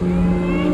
Música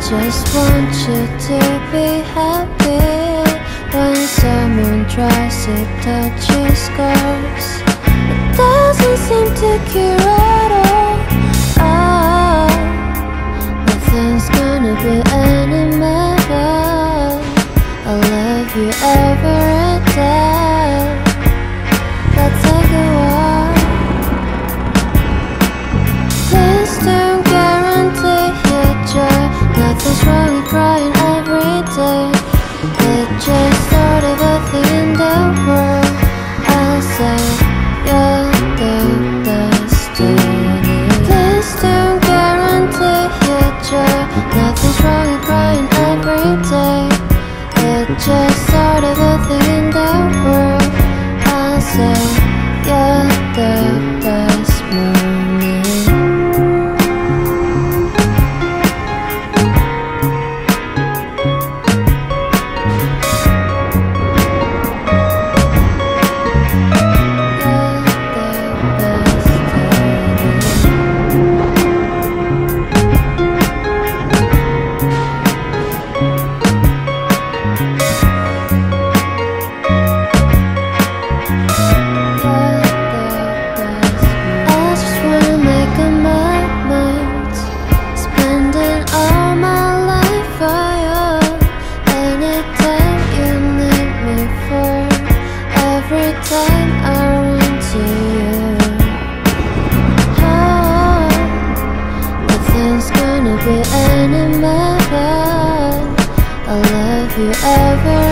just want you to be happy When someone tries to touch your scars. It doesn't seem to cure forever